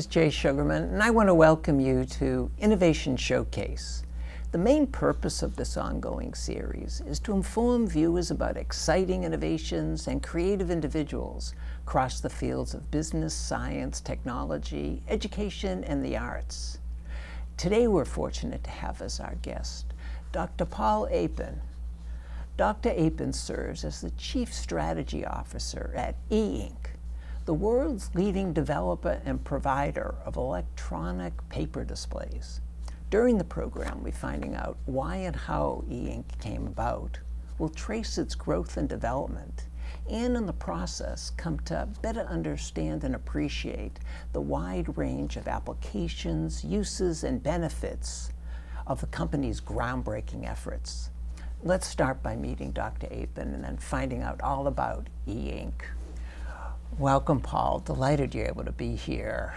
Is Jay Sugarman, and I want to welcome you to Innovation Showcase. The main purpose of this ongoing series is to inform viewers about exciting innovations and creative individuals across the fields of business, science, technology, education, and the arts. Today we're fortunate to have as our guest Dr. Paul Apen. Dr. Apen serves as the Chief Strategy Officer at E Ink, the world's leading developer and provider of electronic paper displays. During the program, we're finding out why and how E-Ink came about. We'll trace its growth and development, and in the process, come to better understand and appreciate the wide range of applications, uses, and benefits of the company's groundbreaking efforts. Let's start by meeting Dr. Apen and then finding out all about E-Ink. Welcome, Paul. Delighted you're able to be here.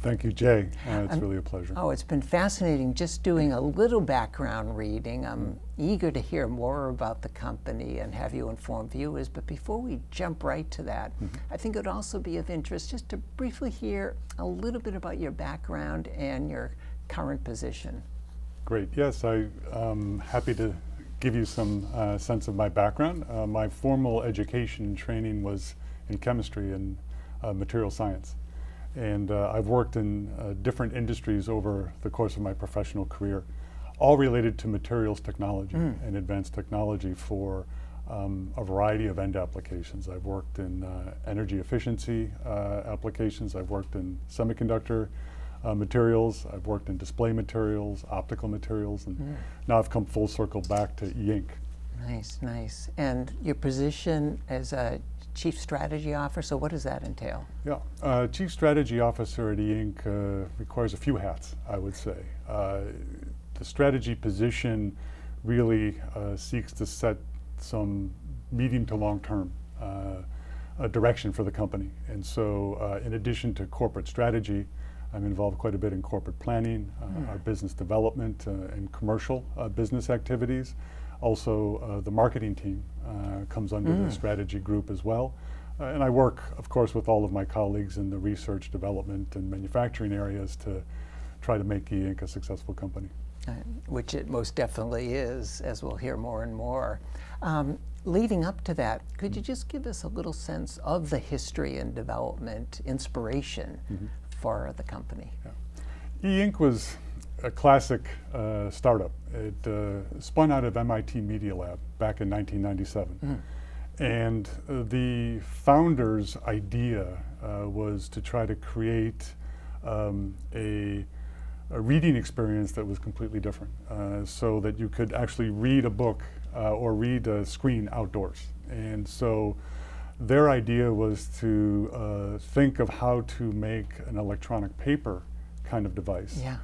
Thank you, Jay. Uh, it's um, really a pleasure. Oh, it's been fascinating just doing a little background reading. I'm eager to hear more about the company and have you inform viewers. But before we jump right to that, mm -hmm. I think it would also be of interest just to briefly hear a little bit about your background and your current position. Great. Yes, I'm um, happy to give you some uh, sense of my background. Uh, my formal education and training was in chemistry and uh, material science. And uh, I've worked in uh, different industries over the course of my professional career, all related to materials technology mm. and advanced technology for um, a variety of end applications. I've worked in uh, energy efficiency uh, applications, I've worked in semiconductor uh, materials, I've worked in display materials, optical materials, and mm. now I've come full circle back to E-Ink. Nice, nice. And your position as a Chief Strategy Officer, so what does that entail? Yeah, uh, Chief Strategy Officer at E-Ink uh, requires a few hats, I would say. Uh, the strategy position really uh, seeks to set some medium to long term uh, direction for the company. And so uh, in addition to corporate strategy, I'm involved quite a bit in corporate planning, mm. our business development and commercial business activities. Also, uh, the marketing team uh, comes under mm. the strategy group as well. Uh, and I work, of course, with all of my colleagues in the research, development, and manufacturing areas to try to make E-Ink a successful company. Uh, which it most definitely is, as we'll hear more and more. Um, leading up to that, could you just give us a little sense of the history and development inspiration mm -hmm. for the company? Yeah. E-Ink was a classic uh, startup. It uh, spun out of MIT Media Lab back in 1997. Mm. And uh, the founder's idea uh, was to try to create um, a, a, reading experience that was completely different uh, so that you could actually read a book uh, or read a screen outdoors. And so their idea was to think of how to make an electronic paper kind of device. Yeah.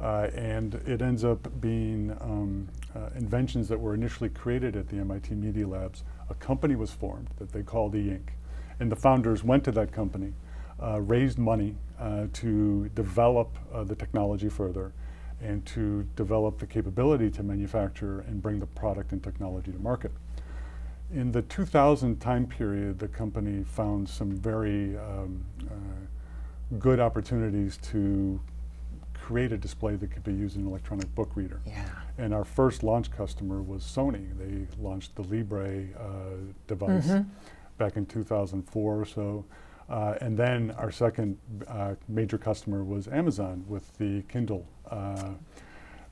Uh, and it ends up being um, uh, inventions that were initially created at the MIT Media Labs. A company was formed that they called E-Ink. And the founders went to that company, uh, raised money uh, to develop uh, the technology further and to develop the capability to manufacture and bring the product and technology to market. In the 2000 time period, the company found some very um, uh, good opportunities to create a display that could be used in an electronic book reader. Yeah. And our first launch customer was Sony. They launched the Librie uh, device mm -hmm. back in 2004 or so. Uh, and then our second uh, major customer was Amazon with the Kindle uh,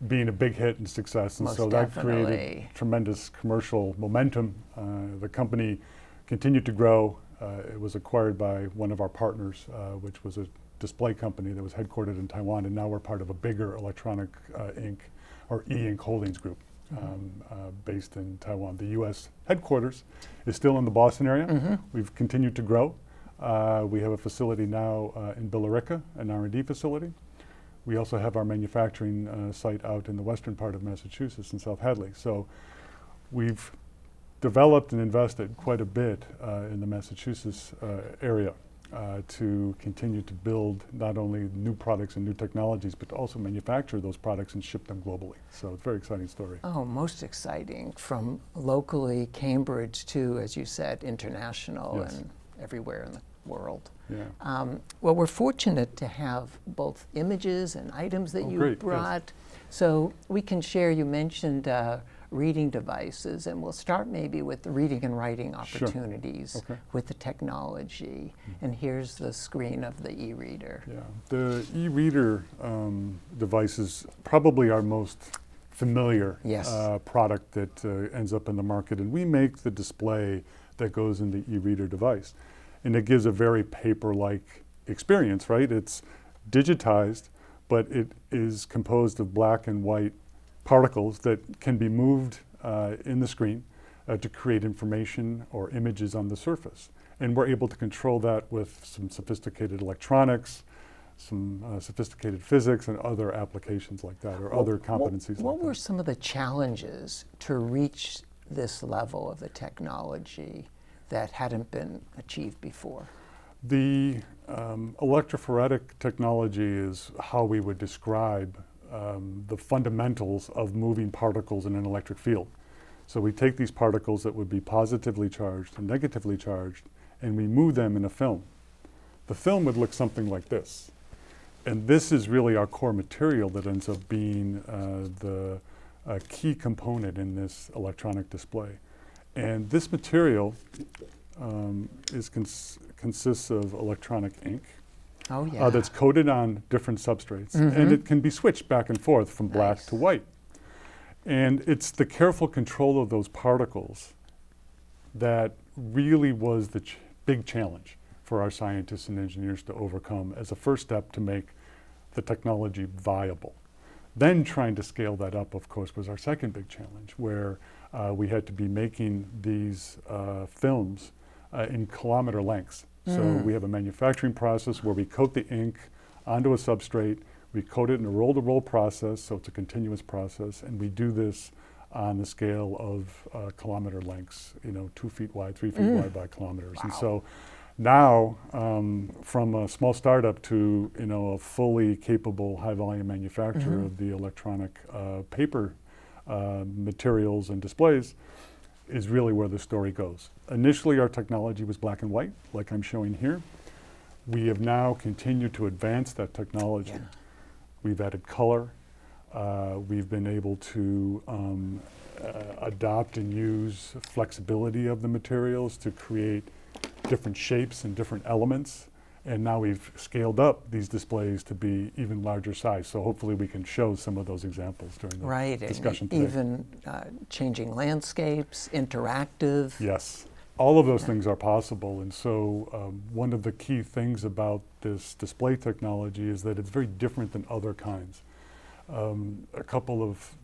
being a big hit and success. And Most so that created tremendous commercial momentum. Uh, the company continued to grow. Uh, it was acquired by one of our partners, which was a display company that was headquartered in Taiwan, and now we're part of a bigger electronic uh, ink or e-ink holdings group mm -hmm. um, uh, based in Taiwan. The U.S. headquarters is still in the Boston area. Mm -hmm. We've continued to grow. Uh, we have a facility now uh, in Billerica, an R&D facility. We also have our manufacturing uh, site out in the western part of Massachusetts in South Hadley. So we've developed and invested quite a bit uh, in the Massachusetts area uh, to continue to build not only new products and new technologies, but to also manufacture those products and ship them globally. So it's a very exciting story. Oh, most exciting. From locally Cambridge to, as you said, international yes. and everywhere in the world. Yeah. Um, well, we're fortunate to have both images and items that Oh, you great, yes. brought. So we can share, you mentioned uh, reading devices, and we'll start maybe with the reading and writing Sure. opportunities Okay. with the technology. And here's the screen of the e reader. Yeah, the e-reader um, device is probably our most familiar Yes. uh, product that uh, ends up in the market, and we make the display that goes in the e-reader device, and it gives a very paper-like experience. Right? It's digitized, but it is composed of black and white particles that can be moved uh, in the screen uh, to create information or images on the surface. And we're able to control that with some sophisticated electronics, some uh, sophisticated physics, and other applications like that, or other What- competencies What, like were that. some of the challenges to reach this level of the technology that hadn't been achieved before? The um, electrophoretic technology is how we would describe um, the fundamentals of moving particles in an electric field. So we take these particles that would be positively charged and negatively charged, and we move them in a film. The film would look something like this. And this is really our core material that ends up being uh, the uh, key component in this electronic display. And this material um, is cons- consists of electronic ink Oh, yeah. uh, that's coated on different substrates, Mhm. and it can be switched back and forth from black Nice. to white. And it's the careful control of those particles that really was the ch- big challenge for our scientists and engineers to overcome as a first step to make the technology viable. Then trying to scale that up, of course, was our second big challenge, where uh, we had to be making these uh, films uh, in kilometer lengths. So Mm. we have a manufacturing process where we coat the ink onto a substrate, we coat it in a roll-to-roll process, so it's a continuous process, and we do this on the scale of uh, kilometer lengths, you know, two feet wide, three feet Mm. wide by kilometers. And so now, um, from a small startup to you know a fully capable high-volume manufacturer Mhm. of the electronic uh, paper uh, materials and displays, is really where the story goes. Initially, our technology was black and white, like I'm showing here. We have now continued to advance that technology. Yeah. We've added color. Uh, we've been able to um, uh, adopt and use flexibility of the materials to create different shapes and different elements. And now we've scaled up these displays to be even larger size. So hopefully we can show some of those examples during the Right, and discussion today. even uh, changing landscapes, interactive. Yes, all of those Yeah. things are possible. And so, um, one of the key things about this display technology is that it's very different than other kinds. Um, a couple of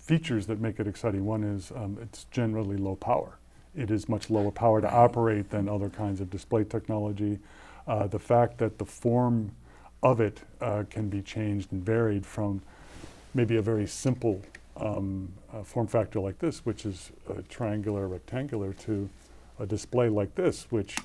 features that make it exciting one is um, it's generally low power. It is much lower power to operate than other kinds of display technology. Uh, the fact that the form of it uh, can be changed and varied from maybe a very simple um, uh, form factor like this, which is uh, triangular, rectangular, to a display like this, which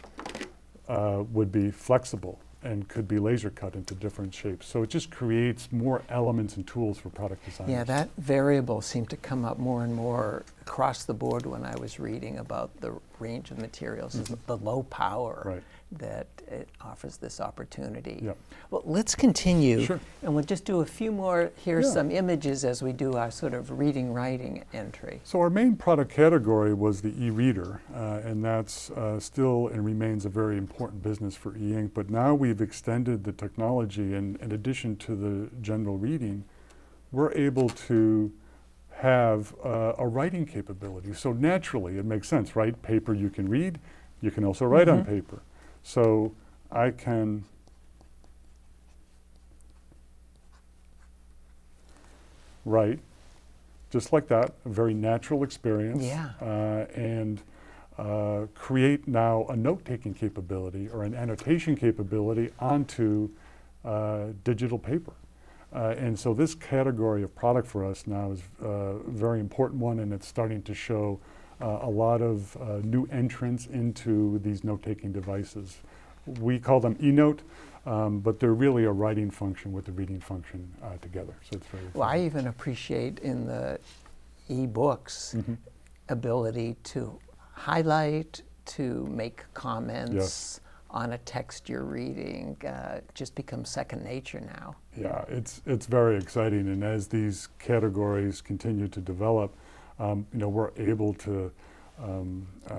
uh, would be flexible and could be laser cut into different shapes. So it just creates more elements and tools for product design. Yeah, that variable seemed to come up more and more across the board when I was reading about the range of materials, is the low power Right. That it offers this opportunity. Yep. Well, let's continue. Sure. And we'll just do a few more, here's Yeah. some images as we do our sort of reading writing entry. So our main product category was the e-reader, uh, and that's uh, still and remains a very important business for e-ink. But now we've extended the technology, and in addition to the general reading, we're able to have uh, a writing capability. So naturally, it makes sense, right? Paper you can read, you can also write on Mhm. paper. So I can write just like that, a very natural experience. Yeah. Uh, and uh, create now a note-taking capability or an annotation capability onto uh, digital paper. Uh, and so this category of product for us now is a very important one, and it's starting to show uh, a lot of uh, new entrants into these note-taking devices. We call them eNote, um, but they're really a writing function with the reading function uh, together. So it's very. Well, I even appreciate in the e-books Mhm. ability to highlight, to make comments on a text you're reading uh, just becomes second nature now. Yeah, it's it's very exciting, and as these categories continue to develop, um, you know, we're able to um, uh,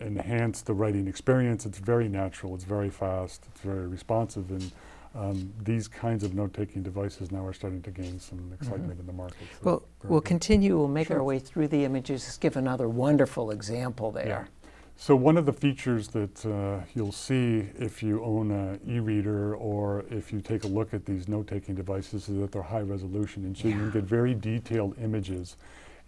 enhance the writing experience. It's very natural. It's very fast. It's very responsive, and um, these kinds of note-taking devices now are starting to gain some excitement mm -hmm. in the market. So well, we'll continue. We'll make sure. our way through the images. Just give another wonderful example there. Yeah. So one of the features that uh, you'll see if you own an e-reader or if you take a look at these note-taking devices is that they're high resolution and so yeah. you can get very detailed images.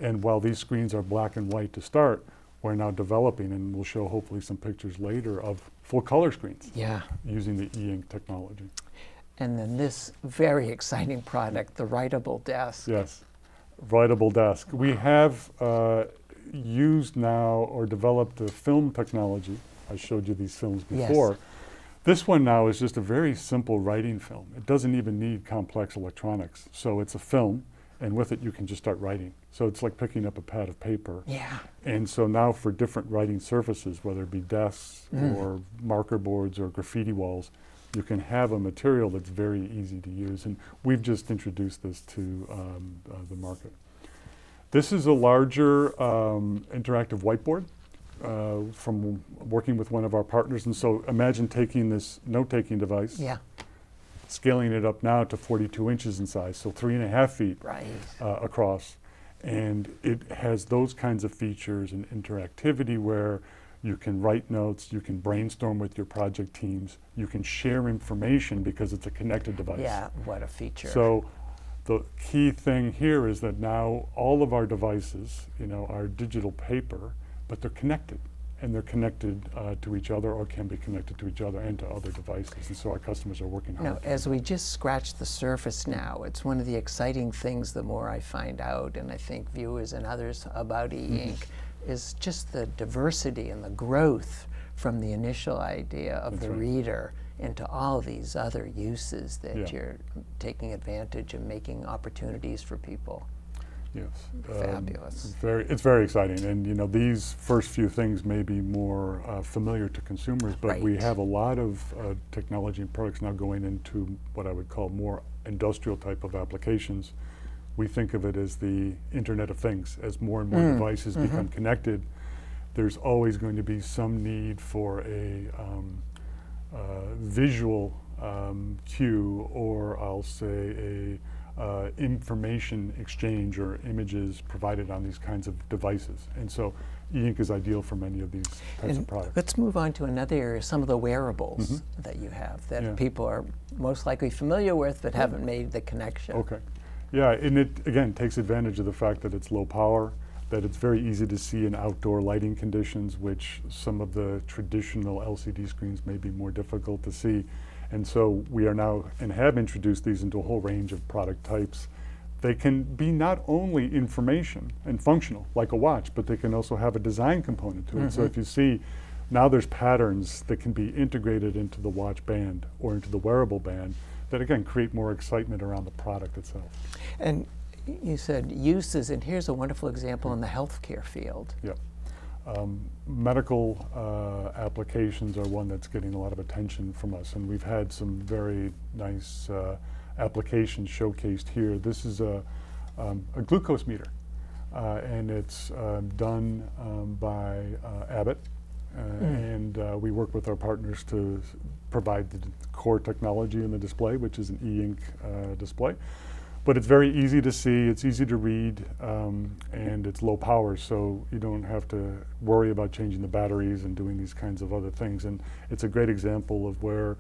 And while these screens are black and white to start, we're now developing and we'll show hopefully some pictures later of full color screens yeah. using the e-ink technology. And then this very exciting product, the writable desk. Yes, writable desk. We have uh, used now or developed the film technology. I showed you these films before. Yes. This one now is just a very simple writing film. It doesn't even need complex electronics. So it's a film, and with it you can just start writing. So it's like picking up a pad of paper. Yeah. And so now for different writing surfaces, whether it be desks mm. or marker boards or graffiti walls, you can have a material that's very easy to use. And we've just introduced this to um, uh, the market. This is a larger um, interactive whiteboard uh, from working with one of our partners. And so imagine taking this note-taking device, yeah. Scaling it up now to 42 inches in size, so three and a half feet right. uh, across. And it has those kinds of features and interactivity where you can write notes, you can brainstorm with your project teams, you can share information because it's a connected device. Yeah, what a feature. So the key thing here is that now all of our devices, you know, are digital paper, but they're connected. And they're connected uh, to each other or can be connected to each other and to other devices. And so our customers are working hard. Now, as we just scratch the surface now, it's one of the exciting things the more I find out, and I think viewers and others about e-ink, mm -hmm. is just the diversity and the growth from the initial idea of That's the right. reader into all these other uses that yeah. you're taking advantage of making opportunities for people. Yes. Fabulous. Um, very, it's very exciting. And, you know, these first few things may be more uh, familiar to consumers, but right. we have a lot of uh, technology and products now going into what I would call more industrial type of applications. We think of it as the Internet of Things. As more and more mm. devices mm -hmm. become connected, there's always going to be some need for a um, uh, visual um, cue or I'll say a uh, information exchange or images provided on these kinds of devices. And so e-ink is ideal for many of these types and of products. Let's move on to another area, some of the wearables mm -hmm. that you have that yeah. people are most likely familiar with but haven't made the connection. Okay. Yeah, and it, again, takes advantage of the fact that it's low power, that it's very easy to see in outdoor lighting conditions, which some of the traditional LCD screens may be more difficult to see. And so we are now and have introduced these into a whole range of product types. They can be not only information and functional, like a watch, but they can also have a design component to it. Mm -hmm. So if mm-hmm. you see, now there's patterns that can be integrated into the watch band or into the wearable band that again create more excitement around the product itself. And you said uses, and here's a wonderful example in the healthcare field. Yeah. Um, medical uh, applications are one that's getting a lot of attention from us, and we've had some very nice uh, applications showcased here. This is a, um, a glucose meter, uh, and it's um, done um, by uh, Abbott, mm. and uh, we work with our partners to provide the core technology in the display, which is an e-ink display. But it's very easy to see, it's easy to read, um, and it's low power, so you don't have to worry about changing the batteries and doing these kinds of other things. And it's a great example of where,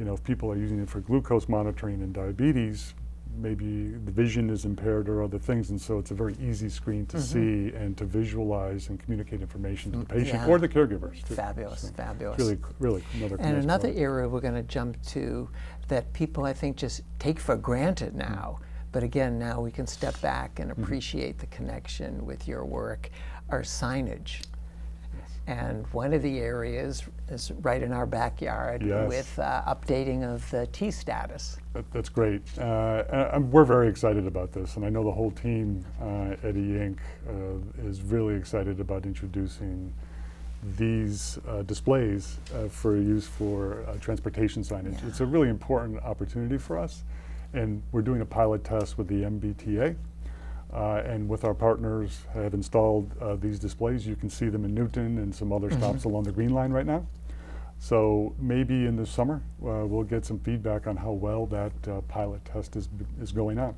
you know, if people are using it for glucose monitoring and diabetes, maybe the vision is impaired or other things, and so it's a very easy screen to mm -hmm. see and to visualize and communicate information to the mm, patient yeah. or the caregivers. Too. Fabulous, so fabulous. Really, really another. And another product. area we're going to jump to that people I think just take for granted now. Mm -hmm but again, now we can step back and mm-hmm. appreciate mm -hmm. the connection with your work, our signage. Yes. And one of the areas is right in our backyard yes. with uh, updating of the T status. That, that's great. Uh, we're very excited about this, and I know the whole team uh, at E Ink uh, is really excited about introducing these uh, displays uh, for use for uh, transportation signage. Yeah. It's a really important opportunity for us, and we're doing a pilot test with the MBTA. Uh, and with our partners have installed uh, these displays. You can see them in Newton and some other stops along the Green Line right now. So maybe in the summer uh, we'll get some feedback on how well that uh, pilot test is, is going on.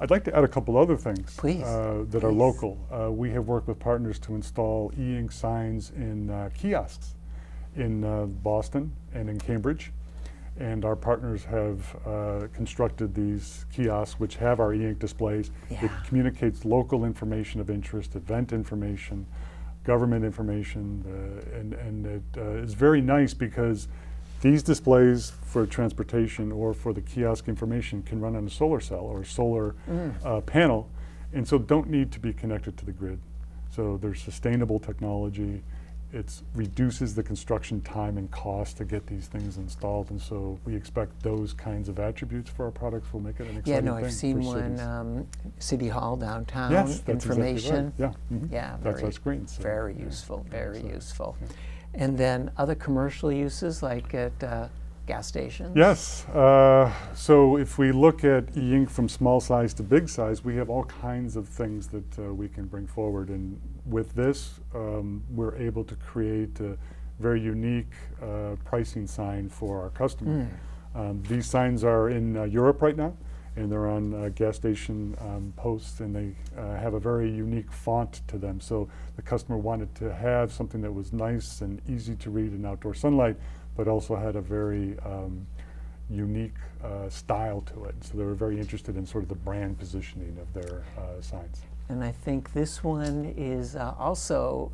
I'd like to add a couple other things Please, uh, that are local. Uh, we have worked with partners to install e-ink signs in uh, kiosks in uh, Boston and in Cambridge. And our partners have uh, constructed these kiosks which have our e-ink displays. It communicates local information of interest, event information, government information, uh, and, and it uh, is very nice because these displays for transportation or for the kiosk information can run on a solar cell or a solar uh, panel, and so don't need to be connected to the grid. So there's sustainable technology. It reduces the construction time and cost to get these things installed, and so we expect those kinds of attributes for our products will make it an exciting Yeah, no, thing I've seen for one, cities. um, City Hall downtown, yes, that's exactly right. information. Yeah, mhm. Yeah, that's very, our screen. so, very yeah. useful, very so, useful. And then other commercial uses like at uh, gas stations? Yes. Uh, so if we look at e-ink from small size to big size, we have all kinds of things that uh, we can bring forward. And with this, um, we're able to create a very unique uh, pricing sign for our customer. Um, these signs are in uh, Europe right now, and they're on uh, gas station um, posts, and they uh, have a very unique font to them. So the customer wanted to have something that was nice and easy to read in outdoor sunlight, but also had a very um, unique uh, style to it. So they were very interested in sort of the brand positioning of their uh, signs. And I think this one is uh, also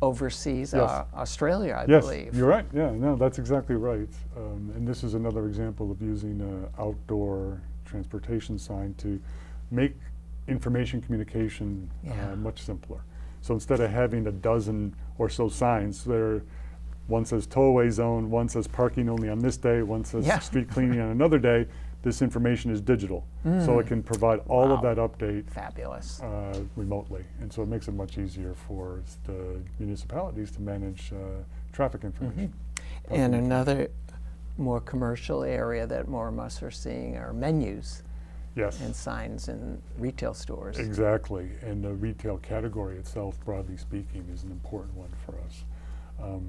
overseas, Yes. uh, Australia, I yes, believe. you're right. Yeah, no, that's exactly right. Um, and this is another example of using an outdoor transportation sign to make information communication Yeah. uh, much simpler. So instead of having a dozen or so signs, there one says tow-away zone, one says parking only on this day, one says Yeah. street cleaning on another day. This information is digital, so it can provide all of Mm. That update Fabulous. uh, remotely, and so it makes it much easier for the municipalities to manage uh, traffic information. And another more commercial area that more of us are seeing are menus Yes, and signs in retail stores. exactly. And the retail category itself, broadly speaking, is an important one for us. Um,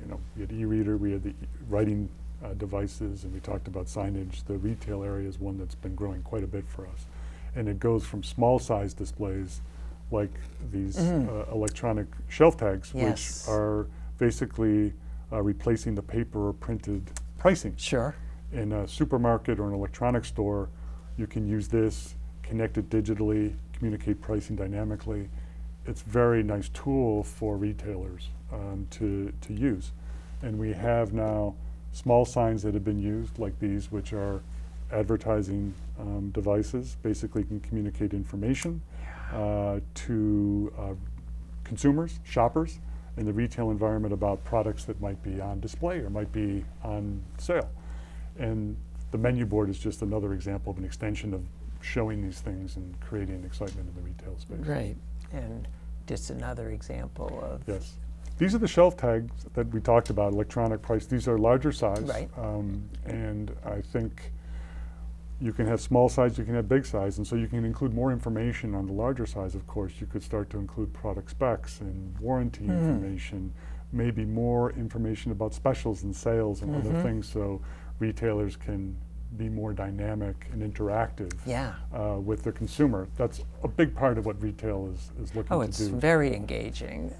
you know, we had e-reader, we had the writing uh, devices, and we talked about signage. The retail area is one that's been growing quite a bit for us, and it goes from small size displays like these uh, electronic shelf tags. Yes. which are basically uh, replacing the paper or printed pricing. Sure. In a supermarket or an electronics store, you can use this, connect it digitally, communicate pricing dynamically. It's a very nice tool for retailers um, to, to use. And we have now small signs that have been used, like these, which are advertising um, devices, basically can communicate information uh, to uh, consumers, shoppers in the retail environment about products that might be on display or might be on sale. And the menu board is just another example of an extension of showing these things and creating excitement in the retail space. Right. And just another example of Yes. These are the shelf tags that we talked about, electronic price. These are larger size. Right. Um, and I think you can have small size, you can have big size, and so you can include more information on the larger size, of course. You could start to include product specs and warranty Hmm. information, maybe more information about specials and sales and Mm-hmm. other things so retailers can be more dynamic and interactive yeah. uh, with the consumer. That's a big part of what retail is, is looking Oh, to it's very engaging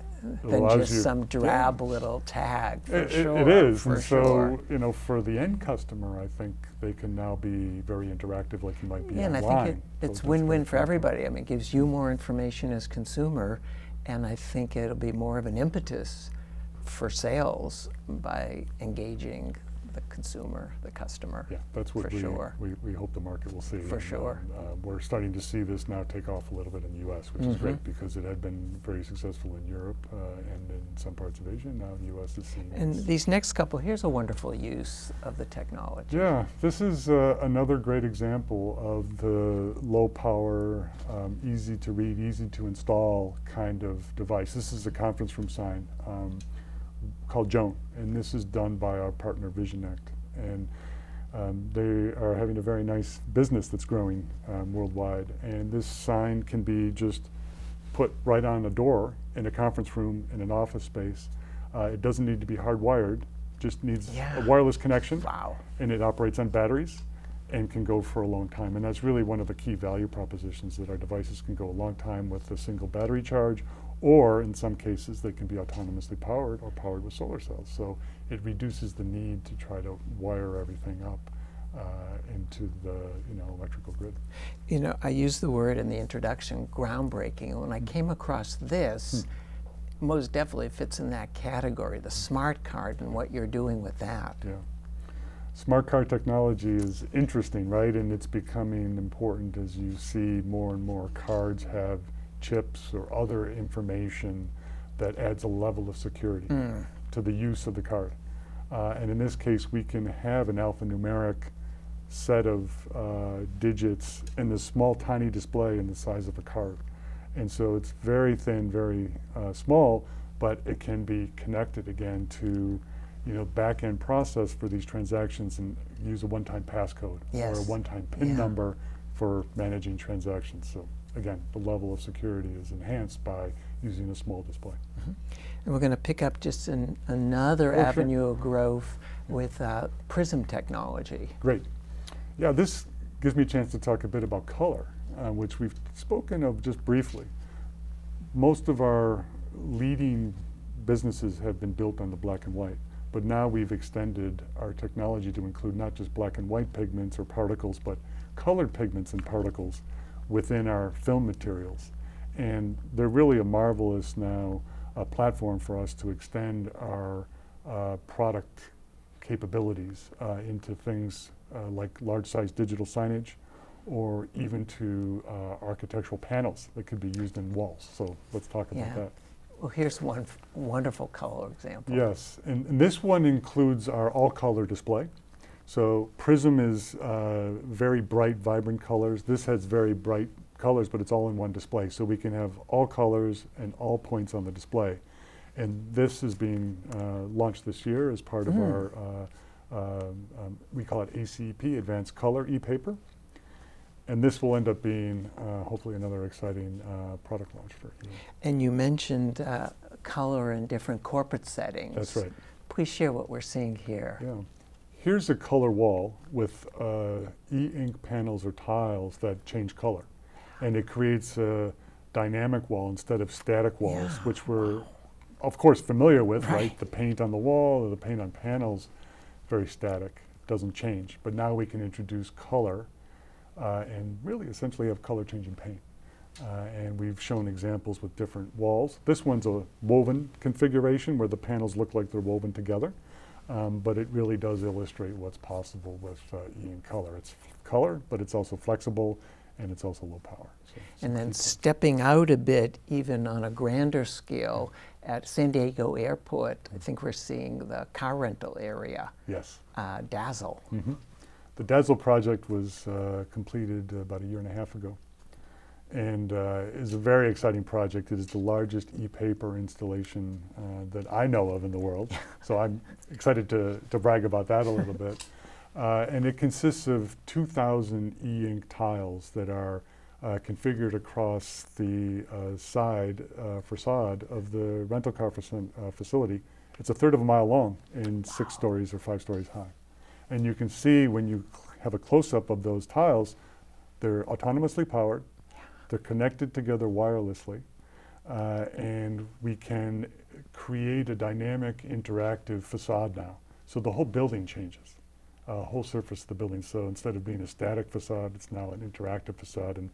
than just you- some yeah. drab little tag. For It- it- sure. it is, For and so sure. you know, for the end customer, I think they can now be very interactive, like you might be Yeah, and I think it, it's win-win for everybody. I mean, it gives you more information as consumer, and I think it'll be more of an impetus for sales by engaging the consumer, the customer. Yeah, that's what for we, sure. we, we hope the market will see. For And, sure. um, uh, we're starting to see this now take off a little bit in the U.S., which is great because it had been very successful in Europe uh, and in some parts of Asia. Now the U.S. is seeing And this. these next couple, here's a wonderful use of the technology. Yeah, this is uh, another great example of the low power, um, easy to read, easy to install kind of device. This is a conference room sign um, called Joan, and this is done by our partner Visionect. And um, they are having a very nice business that's growing um, worldwide. And this sign can be just put right on a door in a conference room in an office space. Uh, it doesn't need to be hardwired, just needs Yeah. a wireless connection Wow. and it operates on batteries and can go for a long time. And that's really one of the key value propositions that our devices can go a long time with a single battery charge, or in some cases they can be autonomously powered or powered with solar cells. So it reduces the need to try to wire everything up uh, into the you know electrical grid. You know, I used the word in the introduction, groundbreaking. When Hmm. I came across this, most definitely fits in that category, the smart card and what you're doing with that. Yeah. Smart card technology is interesting, right? And it's becoming important as you see more and more cards have chips or other information that adds a level of security to the use of the card. Uh, and in this case, we can have an alphanumeric set of uh, digits in this small, tiny display in the size of a card. And so it's very thin, very uh, small, but it can be connected again to, you know, back-end process for these transactions and use a one-time passcode or a one-time PIN Yeah. number for managing transactions. So again, the level of security is enhanced by using a small display. And we're going to pick up just an, another Oh, sure. avenue of growth with uh, Prism technology. Great. Yeah, this gives me a chance to talk a bit about color, uh, which we've spoken of just briefly. Most of our leading businesses have been built on the black and white, but now we've extended our technology to include not just black and white pigments or particles, but colored pigments and particles within our film materials. And they're really a marvelous now uh, platform for us to extend our uh, product capabilities uh, into things uh, like large-size digital signage or even to uh, architectural panels that could be used in walls. So let's talk about Yeah. that. Well, here's one f- wonderful color example. Yes, and, and this one includes our all-color display. So Prism is uh, very bright, vibrant colors. This has very bright colors, but it's all in one display. So we can have all colors and all points on the display. And this is being uh, launched this year as part of Mm. our, uh, um, um, we call it ACP, Advanced Color e-paper. And this will end up being uh, hopefully another exciting uh, product launch for you. And you mentioned uh, color in different corporate settings. That's right. Please share what we're seeing here. Yeah. Here's a color wall with uh, e-ink panels or tiles that change color. And it creates a dynamic wall instead of static walls, Yeah. which we're, of course, familiar with, right. Right. The paint on the wall or the paint on panels, very static, doesn't change. But now we can introduce color uh, and really essentially have color changing paint. Uh, and we've shown examples with different walls. This one's a woven configuration where the panels look like they're woven together. Um, but it really does illustrate what's possible with uh, e-ink color. It's color, but it's also flexible and it's also low power. So And then stepping out a bit, even on a grander scale, at San Diego Airport, I think we're seeing the car rental area yes. uh, dazzle. hmm The Dazzle project was uh, completed about a year and a half ago and uh, is a very exciting project. It is the largest e-paper installation uh, that I know of in the world. so I'm excited to, to brag about that a little bit. Uh, and it consists of 2,000 e-ink tiles that are uh, configured across the uh, side uh, facade of the rental car faci- facility. It's a third of a mile long and six stories or five stories high. And you can see when you have a close-up of those tiles, they're autonomously powered, they're connected together wirelessly, uh, and we can create a dynamic interactive facade now. So the whole building changes, uh, whole surface of the building. So instead of being a static facade, it's now an interactive facade. And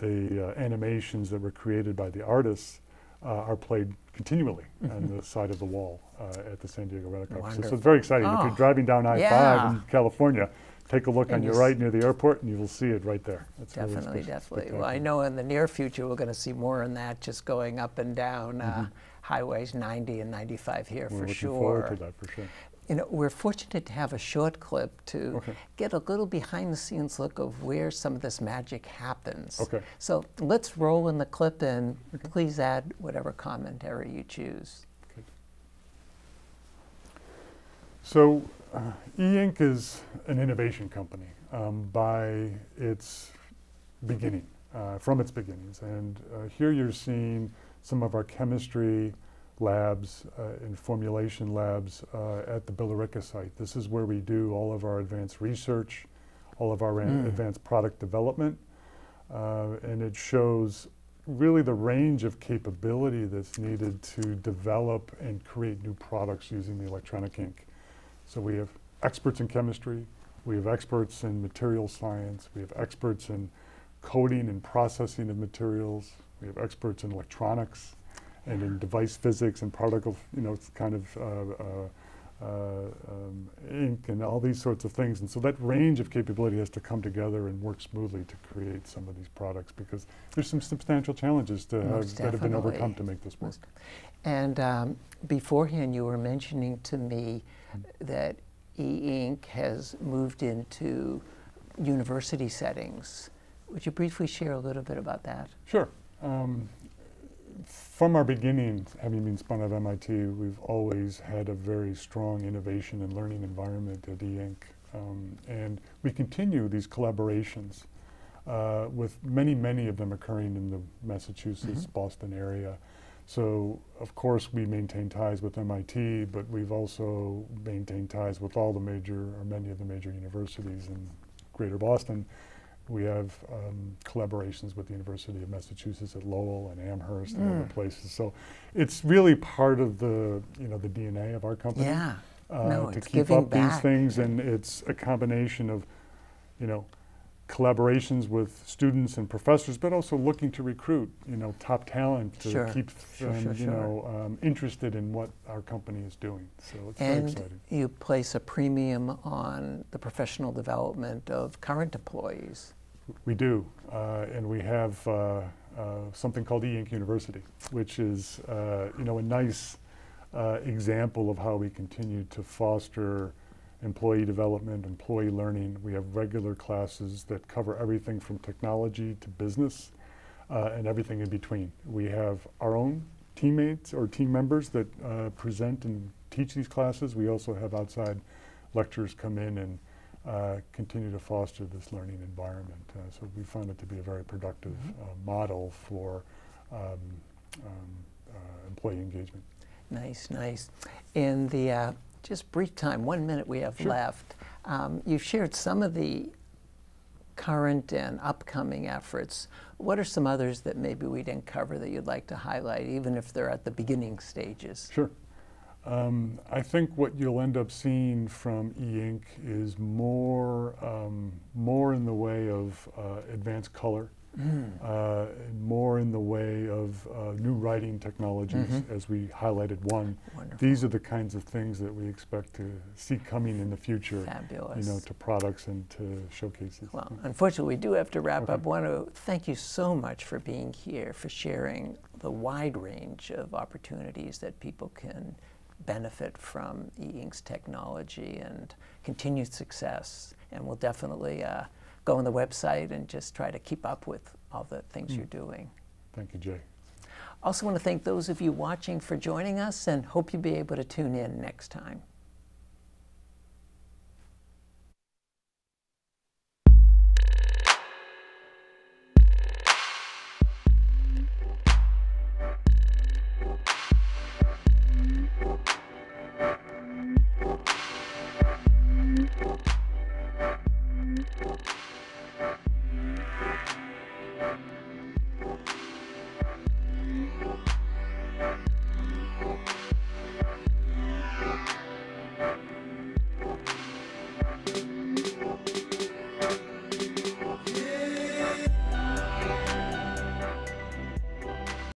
the uh, animations that were created by the artists uh, are played continually on the side of the wall uh, at the San Diego offices. So Wonderful. it's very exciting. If Oh, you're driving down I-5 yeah. in California, take a look And on your right near the airport and you will see it right there. Really Definitely, definitely. Well, I know in the near future, we're going to see more on that, just going up and down uh, Mm-hmm. highways 90 and 95 here We're for sure. forward to that for sure. You know, we're fortunate to have a short clip to Okay. get a little behind the scenes look of where some of this magic happens. Okay. So let's roll in the clip and please add whatever commentary you choose. Okay. So, uh, E-Ink is an innovation company um, by its beginning, uh, from its beginnings. And uh, here you're seeing some of our chemistry labs uh, and formulation labs uh, at the Billerica site. This is where we do all of our advanced research, all of our Mm. advanced product development. Uh, and it shows really the range of capability that's needed to develop and create new products using the electronic ink. So we have experts in chemistry, we have experts in material science, we have experts in coding and processing of materials, we have experts in electronics and in device physics and particle, you know, it's kind of uh, uh, uh, um, ink and all these sorts of things. And so that range of capability has to come together and work smoothly to create some of these products because there's some substantial challenges to have, that have been overcome to make this work. And um, beforehand, you were mentioning to me that e-ink has moved into university settings. Would you briefly share a little bit about that? Sure. Um, from our beginning, having been spun out of MIT, we've always had a very strong innovation and learning environment at E-Ink. Um, and we continue these collaborations uh, with many, many of them occurring in the Massachusetts, Boston area. So, of course, we maintain ties with MIT, but we've also maintained ties with all the major, or many of the major universities in Greater Boston. We have um, collaborations with the University of Massachusetts at Lowell and Amherst and other places. So it's really part of the, you know, the DNA of our company. Yeah. uh, No, to keep up these things, and it's a combination of, you know, collaborations with students and professors, but also looking to recruit, you know, top talent to Sure, keep sure, them, sure, you know, um, interested in what our company is doing. So it's very And exciting. you place a premium on the professional development of current employees. We do, uh, and we have uh, uh, something called E-Ink University, which is, uh, you know, a nice uh, example of how we continue to foster employee development, employee learning. We have regular classes that cover everything from technology to business uh, and everything in between. We have our own teammates or team members that uh, present and teach these classes. We also have outside lecturers come in and uh, continue to foster this learning environment. Uh, so we found it to be a very productive uh, model for um, um, uh, employee engagement. Nice, nice. In the uh, just brief time, one minute we have Sure. left, um, you've shared some of the current and upcoming efforts. What are some others that maybe we didn't cover that you'd like to highlight, even if they're at the beginning stages? Sure. Um, I think what you'll end up seeing from E-Ink is more, um, more in the way of uh, advanced color, uh, more in the way of uh, new writing technologies, as we highlighted one. Wonderful. These are the kinds of things that we expect to see coming in the future, Fabulous. you know, to products and to showcases. Well, unfortunately, we do have to wrap Okay. up. I want to thank you so much for being here, for sharing the wide range of opportunities that people can benefit from e-ink's technology and continued success. And we'll definitely uh, go on the website and just try to keep up with all the things you're hmm. doing. Thank you, Jay. I also want to thank those of you watching for joining us and hope you'll be able to tune in next time.